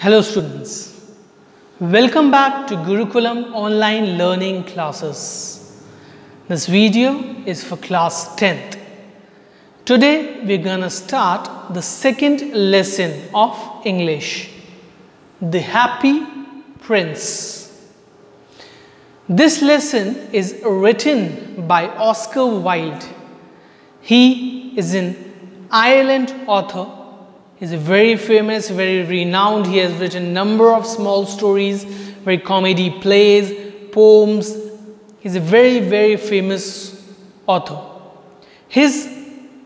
Hello students, welcome back to Gurukulam online learning classes. This video is for class 10th. Today we're gonna start the second lesson of English, The Happy Prince. This lesson is written by Oscar Wilde. He is an Ireland author He's a very famous, very renowned. He has written a number of small stories, very comedy plays, poems. He's a very, very famous author. His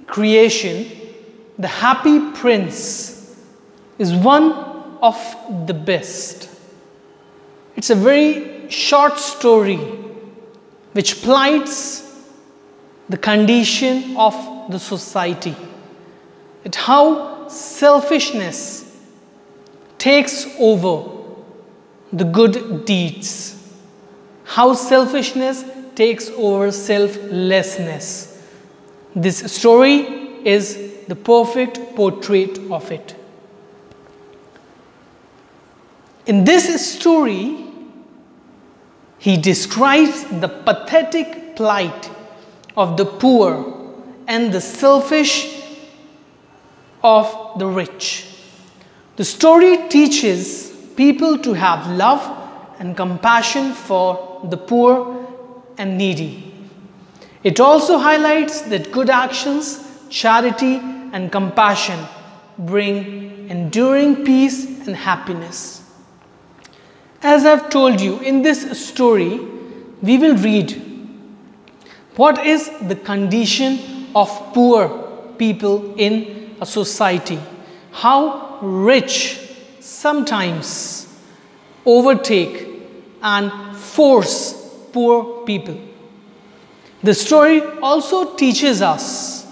creation, The Happy Prince, is one of the best. It's a very short story which plights the condition of the society. It how selfishness takes over the good deeds. How selfishness takes over selflessness. This story is the perfect portrait of it. In this story, he describes the pathetic plight of the poor and the selfish of the rich. The story teaches people to have love and compassion for the poor and needy. It also highlights that good actions, charity, and compassion bring enduring peace and happiness. As I've told you, in this story, we will read what is the condition of poor people in a society, how rich sometimes overtake and force poor people. The story also teaches us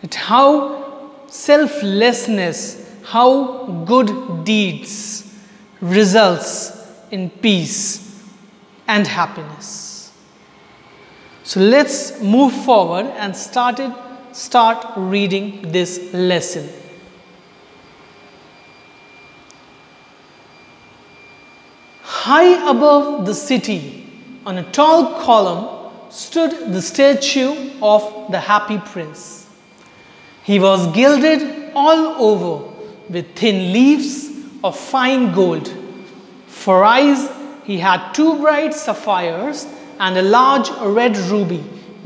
that how selflessness, how good deeds results in peace and happiness. So let's move forward and start it start reading this lesson. High above the city, on a tall column, stood the statue of the happy prince. He was gilded all over with thin leaves of fine gold. For eyes, he had two bright sapphires and a large red ruby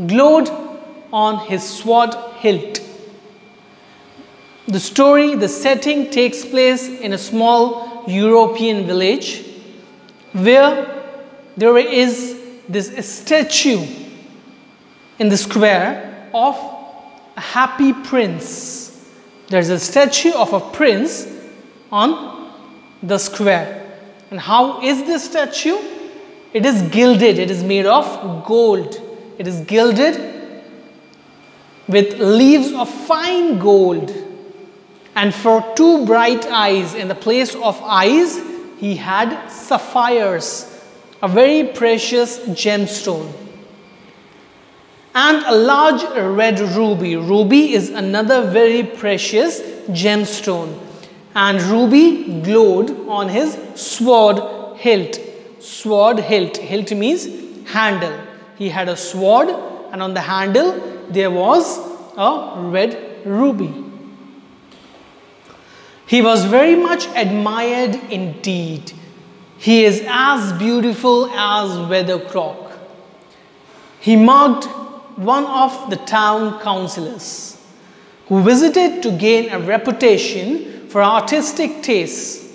glowed on his sword hilt. The story, the setting takes place in a small European village where there is this statue in the square of a happy prince. There's a statue of a prince on the square. And how is this statue? It is gilded, it is made of gold. It is gilded with leaves of fine gold. And for two bright eyes, in the place of eyes, he had sapphires, a very precious gemstone. And a large red ruby. Ruby is another very precious gemstone. And ruby glowed on his sword hilt. Sword hilt. Hilt means handle. He had a sword, and on the handle there was a red ruby. He was very much admired indeed. He is as beautiful as weathercock. He marked one of the town councillors who visited to gain a reputation for artistic tastes,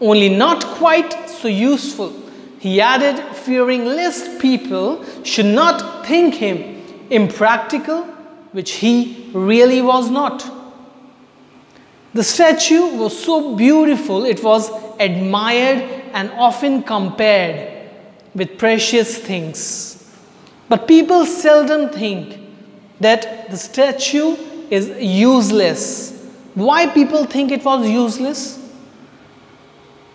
only not quite so useful. He added, fearing lest people should not think him impractical, which he really was not. The statue was so beautiful, it was admired and often compared with precious things. But people seldom think that the statue is useless. Why people think it was useless?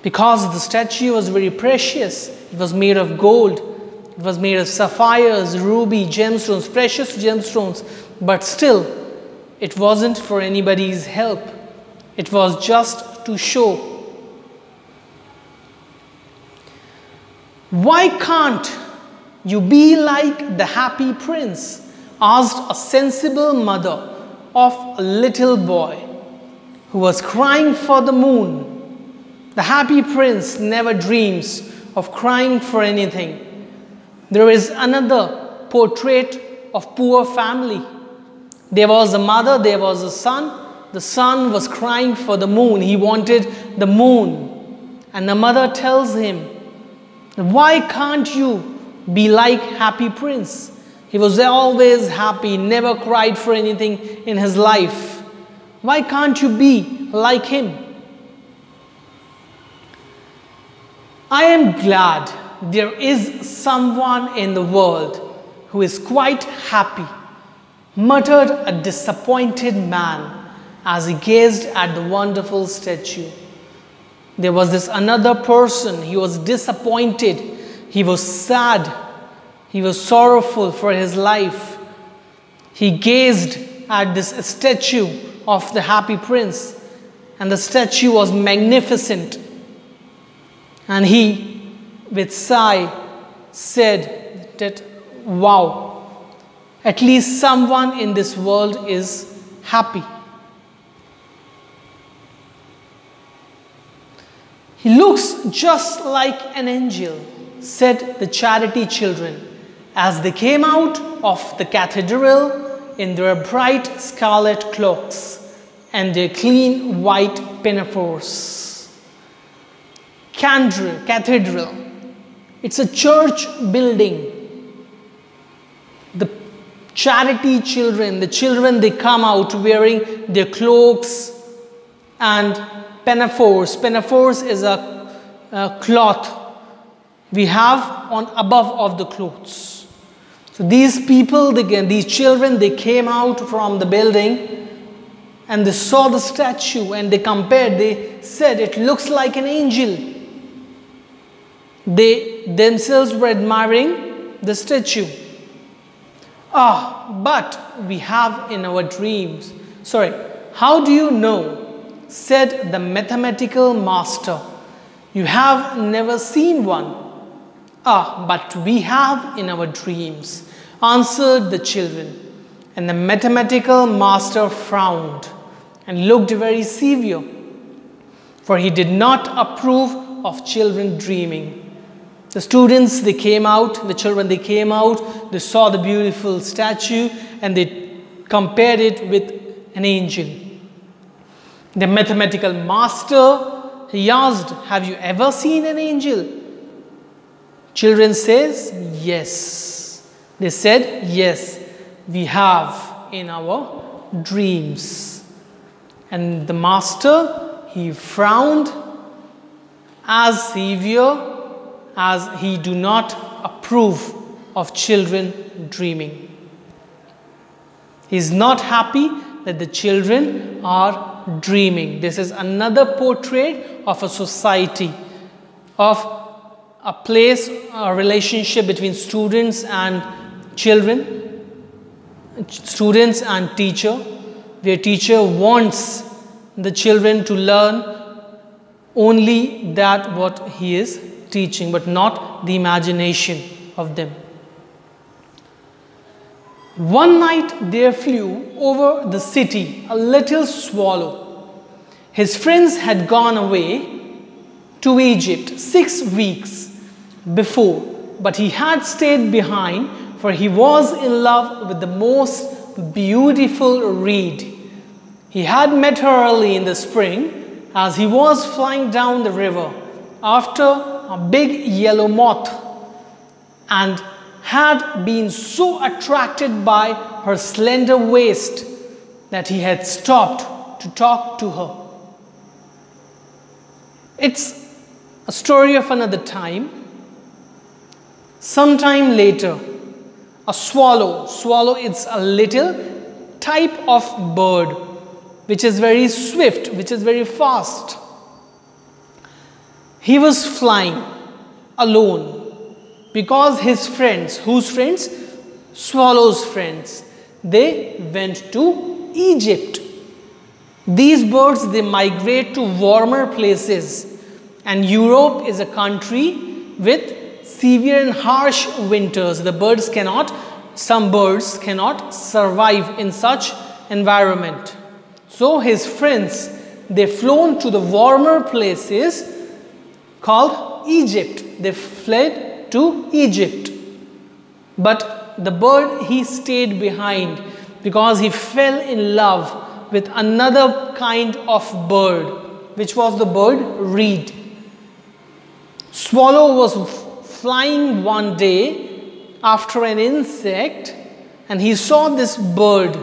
Because the statue was very precious. It was made of gold. It was made of sapphires, ruby, gemstones, precious gemstones, but still, it wasn't for anybody's help. It was just to show. Why can't you be like the happy prince? asked a sensible mother of a little boy who was crying for the moon. The happy prince never dreams of crying for anything. There is another portrait of poor family. There was a mother, there was a son. The son was crying for the moon. He wanted the moon. And the mother tells him, Why can't you be like happy prince? He was always happy, never cried for anything in his life. Why can't you be like him? I am glad there is someone in the world who is quite happy, muttered a disappointed man as he gazed at the wonderful statue. There was this another person, he was disappointed, he was sad, he was sorrowful for his life. He gazed at this statue of the happy prince, and the statue was magnificent. And he, with sigh, said that, Wow, at least someone in this world is happy. He looks just like an angel, said the charity children as they came out of the cathedral in their bright scarlet cloaks and their clean white pinafores. Candre, cathedral. It's a church building. The charity children, the children, they come out wearing their cloaks and pinafores. Pinafores is a, a cloth we have on above of the clothes. So these people, they, these children, they came out from the building and they saw the statue and they compared. They said it looks like an angel. They themselves were admiring the statue. Ah, but we have in our dreams. Sorry, how do you know? Said the mathematical master. You have never seen one. Ah, but we have in our dreams, answered the children. And the mathematical master frowned and looked very severe, for he did not approve of children dreaming. The students, they came out, the children, they came out, they saw the beautiful statue and they compared it with an angel. The mathematical master, he asked, Have you ever seen an angel? Children says, yes. They said, yes, we have in our dreams. And the master, he frowned as severe as he do not approve of children dreaming. He is not happy that the children are dreaming. This is another portrait of a society, of a place, a relationship between students and children, students and teacher, where teacher wants the children to learn only that what he is teaching, but not the imagination of them. One night there flew over the city a little swallow. His friends had gone away to Egypt six weeks before, but he had stayed behind for he was in love with the most beautiful reed. He had met her early in the spring as he was flying down the river after a big yellow moth and had been so attracted by her slender waist that he had stopped to talk to her. It's a story of another time Sometime later, a swallow, swallow is a little type of bird which is very swift, which is very fast. He was flying alone because his friends, whose friends? Swallow's friends, they went to Egypt. These birds, they migrate to warmer places and Europe is a country with severe and harsh winters. The birds cannot, some birds cannot survive in such environment. So his friends, they flown to the warmer places called Egypt. They fled to Egypt. But the bird, he stayed behind because he fell in love with another kind of bird, which was the bird reed. Swallow was flying one day after an insect and he saw this bird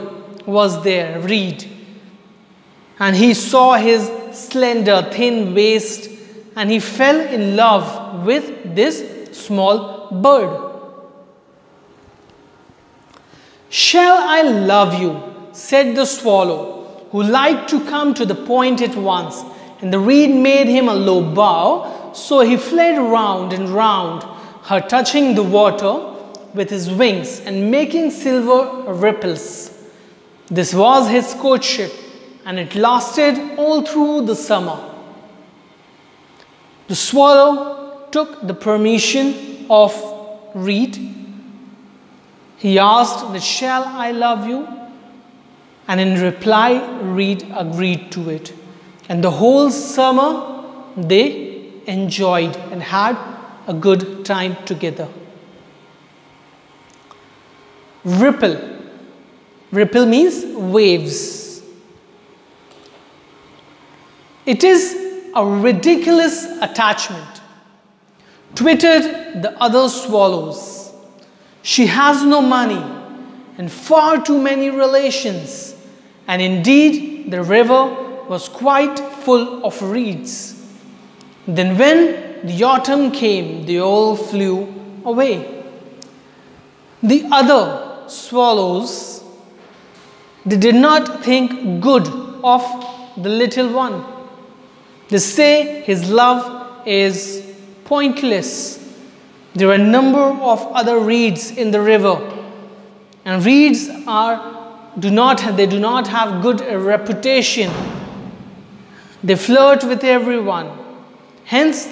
was there, reed. And he saw his slender, thin waist and he fell in love with this small bird. Shall I love you? said the swallow, who liked to come to the point at once. And the reed made him a low bow, so he fled round and round, her touching the water with his wings and making silver ripples. This was his courtship, and it lasted all through the summer. The swallow took the permission of reed. He asked that shall I love you? And in reply, reed agreed to it. And the whole summer they enjoyed and had a good time together. Ripple. Ripple means waves. It is a ridiculous attachment, twittered the other swallows. She has no money and far too many relations, and indeed the river was quite full of reeds. Then, when the autumn came, they all flew away. The other swallows, they did not think good of the little one. They say his love is pointless. There are a number of other reeds in the river, and reeds are do not they do not have good reputation. They flirt with everyone. Hence,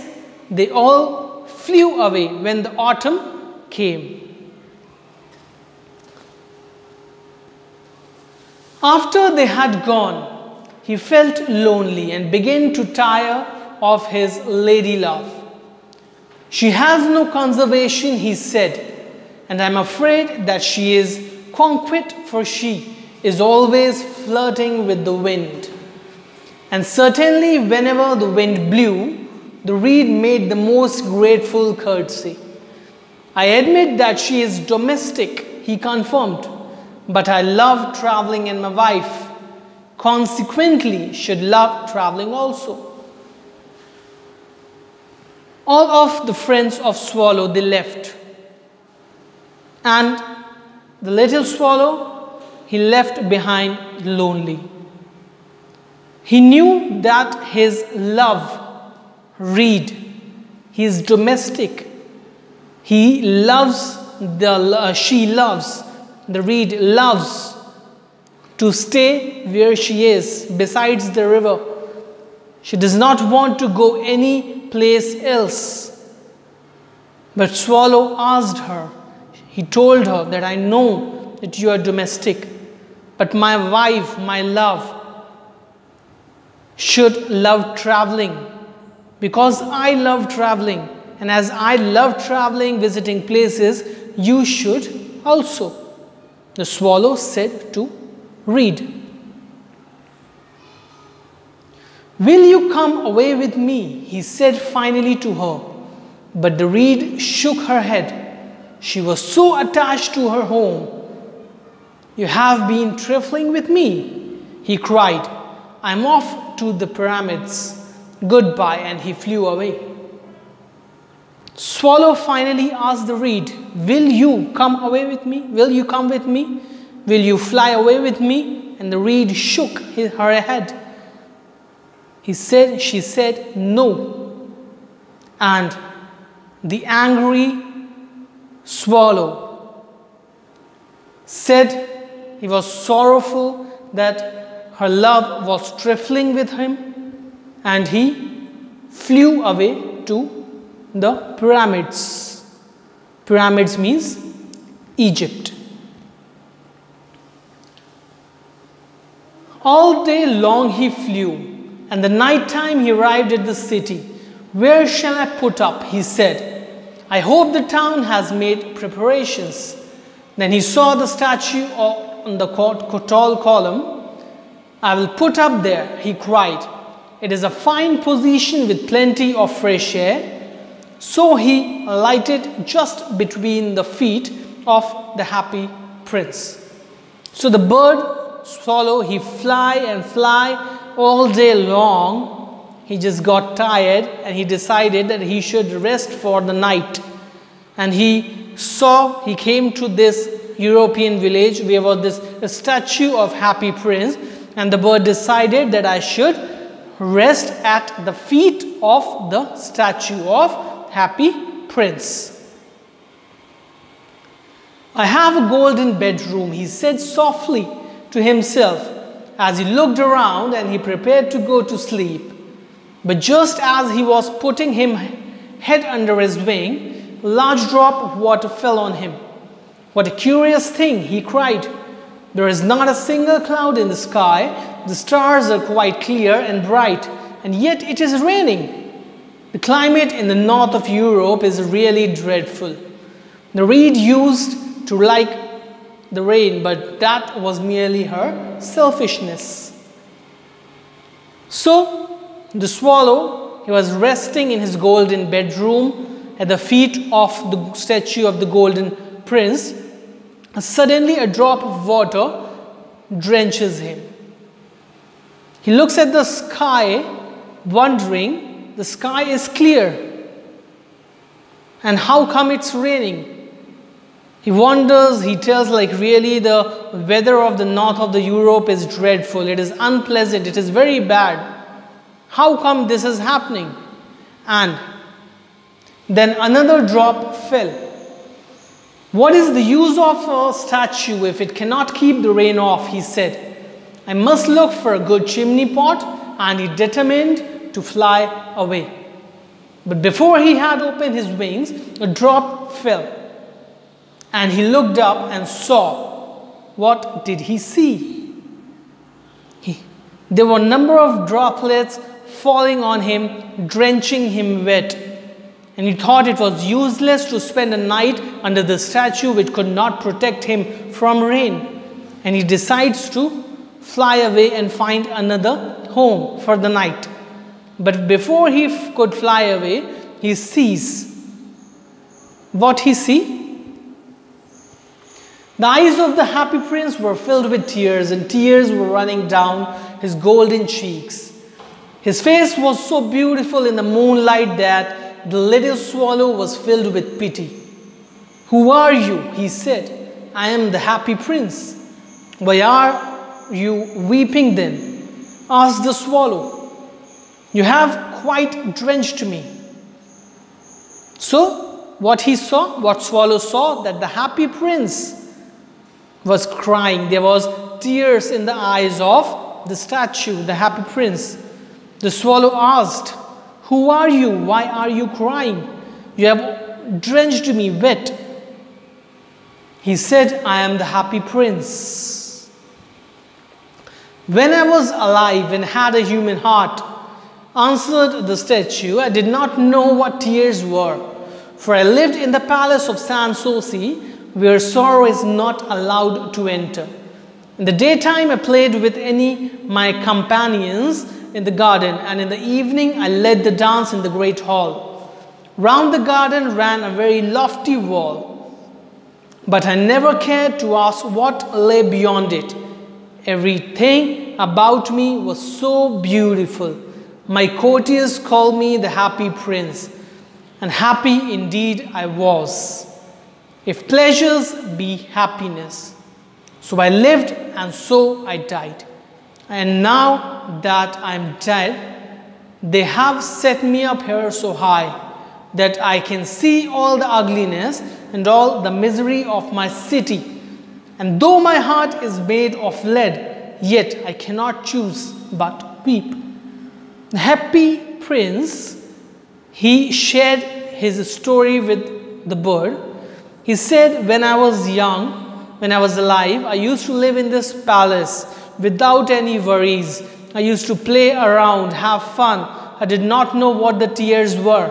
they all flew away when the autumn came. After they had gone, he felt lonely and began to tire of his lady love. She has no conservation, he said, and I'm afraid that she is conquet, for she is always flirting with the wind. And certainly, whenever the wind blew, the reed made the most grateful courtesy. I admit that she is domestic, he confirmed, but I love traveling and my wife consequently should love traveling also. All of the friends of swallow they left and the little swallow he left behind lonely. He knew that his love reed, he is domestic. He loves the uh, she loves the reed loves to stay where she is, besides the river. She does not want to go any place else. But Swallow asked her, he told her that I know that you are domestic, but my wife, my love, should love traveling because I love traveling. And as I love traveling, visiting places, you should also. The swallow said to reed. Will you come away with me? He said finally to her. But the reed shook her head. She was so attached to her home. You have been trifling with me, he cried. I'm off to the pyramids. Goodbye, and he flew away. Swallow finally asked the reed, Will you come away with me? Will you come with me? Will you fly away with me? And the reed shook her head. He said, she said, no. And the angry swallow said he was sorrowful that her love was trifling with him and he flew away to the pyramids. Pyramids means Egypt. All day long he flew, and the night time he arrived at the city. Where shall I put up? He said. I hope the town has made preparations. Then he saw the statue on the tall column. I will put up there, he cried. It is a fine position with plenty of fresh air. So he alighted just between the feet of the happy prince. So the bird swallow, he fly and fly all day long. He just got tired and he decided that he should rest for the night. And he saw, he came to this European village where was this statue of happy prince and the bird decided that I should rest at the feet of the statue of happy prince. I have a golden bedroom, he said softly to himself as he looked around and he prepared to go to sleep. But just as he was putting him head under his wing, a large drop of water fell on him. What a curious thing, he cried. There is not a single cloud in the sky. The stars are quite clear and bright, and yet it is raining. The climate in the north of Europe is really dreadful. The reed used to like the rain, but that was merely her selfishness. So the swallow, he was resting in his golden bedroom at the feet of the statue of the golden prince. Suddenly, a drop of water drenches him. He looks at the sky, wondering, the sky is clear. And how come it's raining? He wonders, he tells, like, really, the weather of the north of the Europe is dreadful. It is unpleasant. It is very bad. How come this is happening? And then another drop fell. What is the use of a statue if it cannot keep the rain off? He said. I must look for a good chimney pot, and he determined to fly away. But before he had opened his wings, a drop fell. And he looked up and saw. What did he see? He, there were a number of droplets falling on him, drenching him wet. And he thought it was useless to spend a night under the statue which could not protect him from rain. And he decides to fly away and find another home for the night. But before he could fly away, he sees what he see the eyes of the happy prince were filled with tears, and tears were running down his golden cheeks. His face was so beautiful in the moonlight that the little swallow was filled with pity. Who are you? he said. I am the happy prince. Why are you weeping then? asked the swallow. You have quite drenched me. So, what he saw, what swallow saw, that the happy prince was crying. There was tears in the eyes of the statue, the happy prince. The swallow asked, Who are you? Why are you crying? You have drenched me wet. He said, I am the happy prince. When I was alive and had a human heart, answered the statue, I did not know what tears were, for I lived in the palace of Sanssouci where sorrow is not allowed to enter. In the daytime, I played with any my companions in the garden, and in the evening, I led the dance in the great hall. Round the garden ran a very lofty wall, but I never cared to ask what lay beyond it. Everything about me was so beautiful. My courtiers called me the happy prince, and happy indeed I was. If pleasures be happiness. So I lived and so I died. And now that I'm dead, they have set me up here so high that I can see all the ugliness and all the misery of my city. And though my heart is made of lead, yet I cannot choose but weep. The happy prince, he shared his story with the bird He said, When I was young, when I was alive, I used to live in this palace without any worries. I used to play around, have fun. I did not know what the tears were.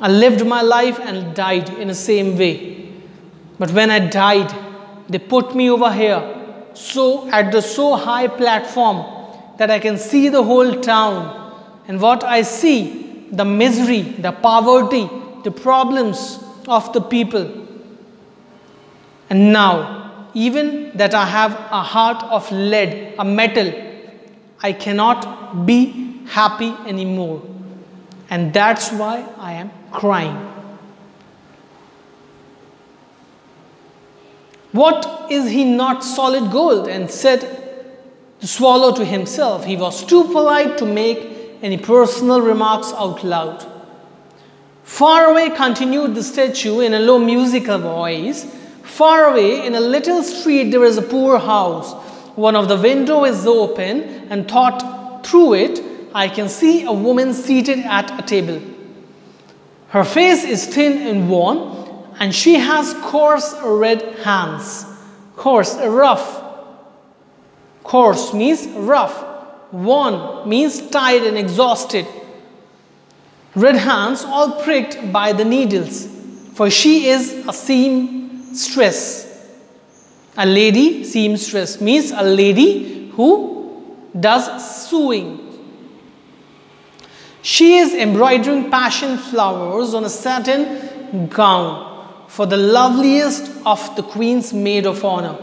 I lived my life and died in the same way. But when I died, they put me over here, so at the so high platform that I can see the whole town. And what I see, the misery, the poverty, the problems of the people. And now, even that I have a heart of lead, a metal, I cannot be happy anymore. And that's why I am crying. What is he not solid gold? And said the swallow to himself, he was too polite to make any personal remarks out loud. Far away continued the statue in a low musical voice. Far away in a little street there is a poor house. One of the window is open and thought through it I can see a woman seated at a table. Her face is thin and worn and she has coarse red hands. Coarse, rough. Coarse means rough. Worn means tired and exhausted. Red hands all pricked by the needles, for she is a seamstress. A lady seamstress means a lady who does sewing. She is embroidering passion flowers on a satin gown for the loveliest of the queen's maid of honor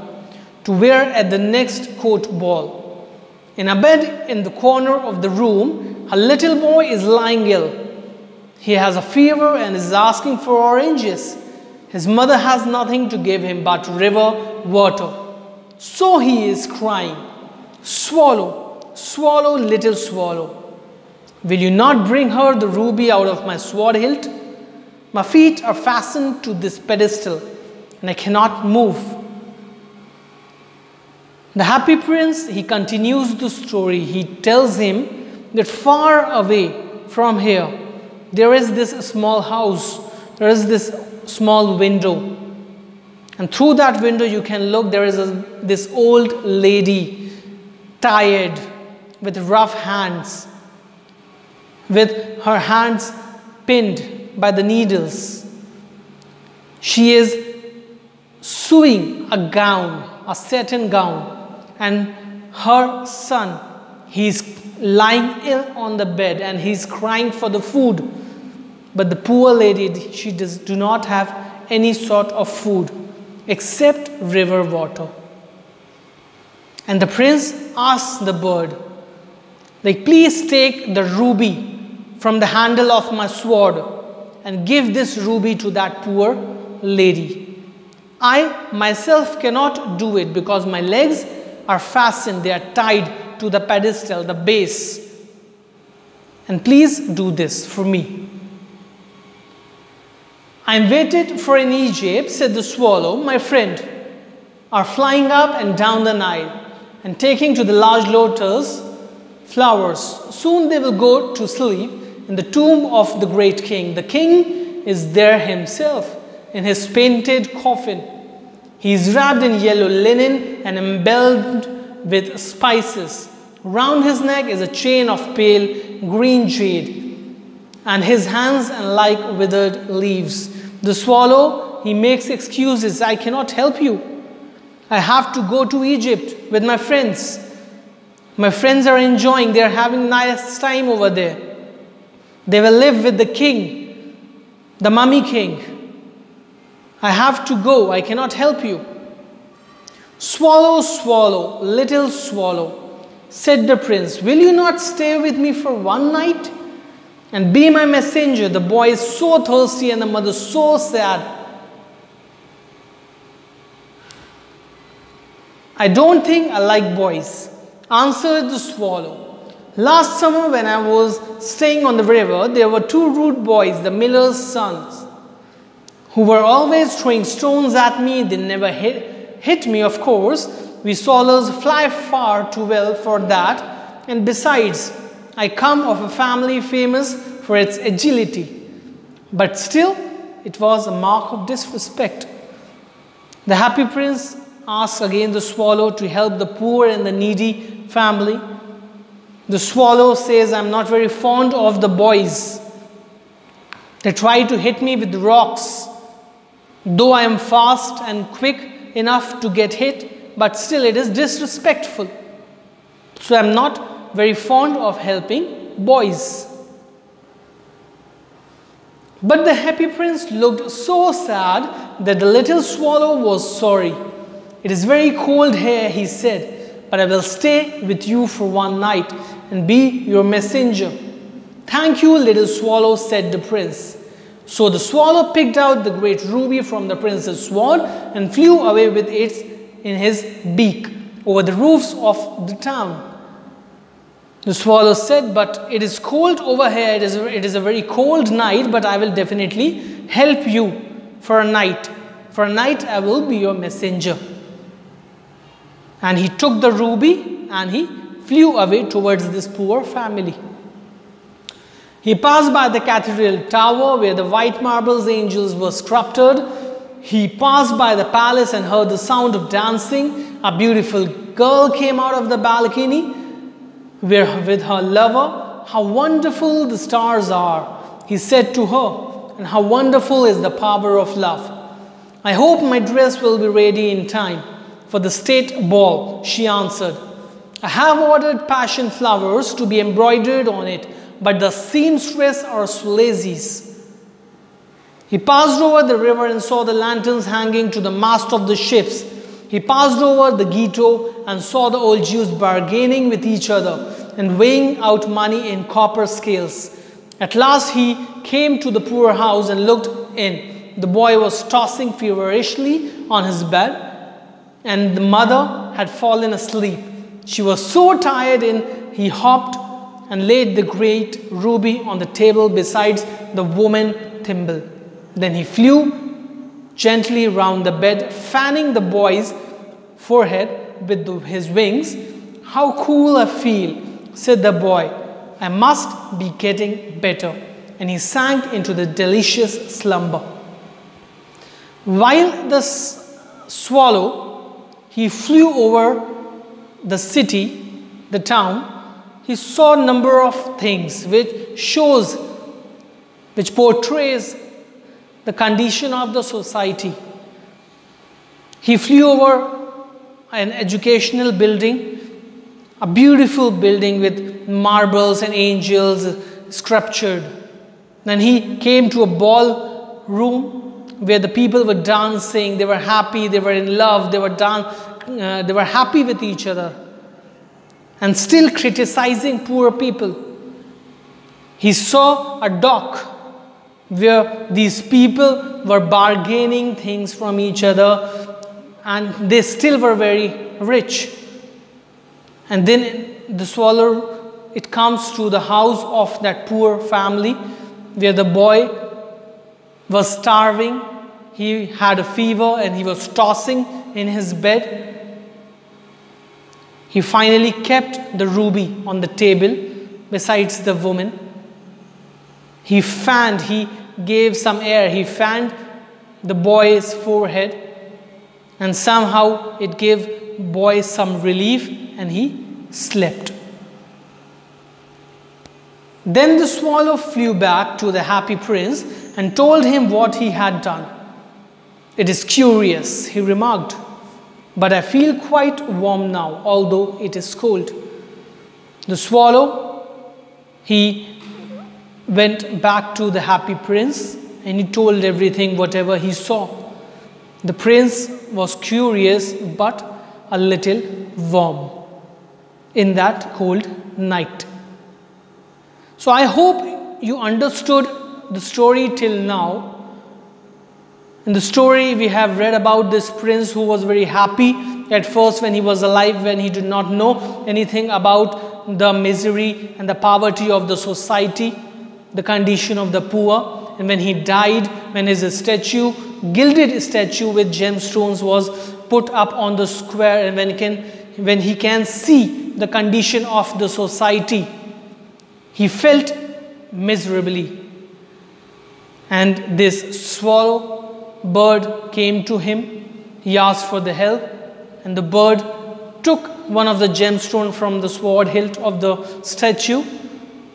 to wear at the next court ball. In a bed in the corner of the room, a little boy is lying ill. He has a fever and is asking for oranges. His mother has nothing to give him but river water. So he is crying, Swallow, swallow, little swallow. Will you not bring her the ruby out of my sword hilt? My feet are fastened to this pedestal and I cannot move. The happy prince, he continues the story. He tells him that far away from here, there is this small house, there is this small window. And through that window, you can look, there is a, this old lady, tired, with rough hands, with her hands pinned by the needles. She is sewing a gown, a satin gown, and her son, he's lying ill on the bed and he's crying for the food. But the poor lady, she does do not have any sort of food except river water. And the prince asks the bird, like, please take the ruby from the handle of my sword and give this ruby to that poor lady. I myself cannot do it because my legs are fastened, they are tied to the pedestal, the base. And please do this for me. I am waited for in Egypt, said the swallow, my friend, are flying up and down the Nile and taking to the large lotus flowers. Soon they will go to sleep in the tomb of the great king. The king is there himself in his painted coffin. He is wrapped in yellow linen and embellished with spices. Round his neck is a chain of pale green jade, and his hands are like withered leaves. The swallow, he makes excuses. I cannot help you. I have to go to Egypt with my friends. My friends are enjoying, they are having nice time over there. They will live with the king, the mummy king. I have to go, I cannot help you. Swallow, swallow, little swallow, said the prince, will you not stay with me for one night and be my messenger? The boy is so thirsty and the mother so sad. I don't think I like boys, answered the swallow. Last summer, when I was staying on the river, there were two rude boys, the miller's sons, who were always throwing stones at me. They never hit, hit me, of course. We swallows fly far too well for that. And besides, I come of a family famous for its agility. But still, it was a mark of disrespect. The happy prince asks again the swallow to help the poor and the needy family. The swallow says, I'm not very fond of the boys. They try to hit me with rocks. Though I am fast and quick enough to get hit, but still it is disrespectful. So I'm not very fond of helping boys. But the happy prince looked so sad that the little swallow was sorry. It is very cold here, he said, but I will stay with you for one night and be your messenger. Thank you, little swallow, said the prince. So the swallow picked out the great ruby from the prince's sword and flew away with it in his beak over the roofs of the town. The swallow said, But it is cold over here, it is, it is a very cold night, but I will definitely help you for a night. For a night, I will be your messenger. And he took the ruby and he flew away towards this poor family. He passed by the cathedral tower where the white marble angels were sculptured. He passed by the palace and heard the sound of dancing. A beautiful girl came out of the balcony where, with her lover. How wonderful the stars are, he said to her, and how wonderful is the power of love. I hope my dress will be ready in time for the state ball, she answered. I have ordered passion flowers to be embroidered on it, but the seamstress are so lazy. He passed over the river and saw the lanterns hanging to the mast of the ships. He passed over the ghetto and saw the old Jews bargaining with each other and weighing out money in copper scales. At last he came to the poor house and looked in. The boy was tossing feverishly on his bed, and the mother had fallen asleep. She was so tired, and he hopped and laid the great ruby on the table beside the woman thimble. Then he flew gently round the bed, fanning the boy's forehead with the, his wings. How cool I feel, said the boy. I must be getting better. And he sank into the delicious slumber. While the swallow, he flew over the city, the town, he saw a number of things which shows, which portrays the condition of the society. He flew over an educational building, a beautiful building with marbles and angels sculptured. Then he came to a ball room where the people were dancing, they were happy, they were in love, they were, dan- uh, they were happy with each other, and still criticizing poor people. He saw a dock where these people were bargaining things from each other and they still were very rich. And then the swallow, it comes to the house of that poor family where the boy was starving. He had a fever and he was tossing in his bed. He finally kept the ruby on the table besides the woman. He fanned, he gave some air, he fanned the boy's forehead and somehow it gave boy some relief and he slept. Then the swallow flew back to the happy prince and told him what he had done. It is curious, he remarked, but I feel quite warm now, although it is cold. The swallow, he went back to the happy prince and he told everything, whatever he saw. The prince was curious but a little warm in that cold night. So I hope you understood the story till now. In the story, we have read about this prince who was very happy at first when he was alive, when he did not know anything about the misery and the poverty of the society, the condition of the poor. And when he died, when his statue gilded statue with gemstones was put up on the square and when he can, when he can see the condition of the society, he felt miserably. And this swallow bird came to him. He asked for the help, and the bird took one of the gemstone from the sword hilt of the statue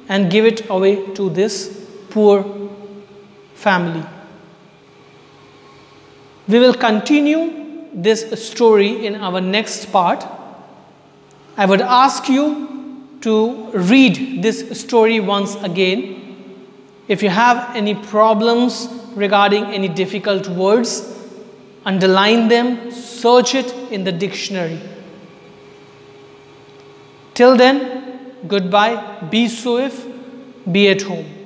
and give it away to this poor family. We will continue this story in our next part. I would ask you to read this story once again. If you have any problems regarding any difficult words, underline them, search it in the dictionary. Till then, goodbye, be safe, be at home.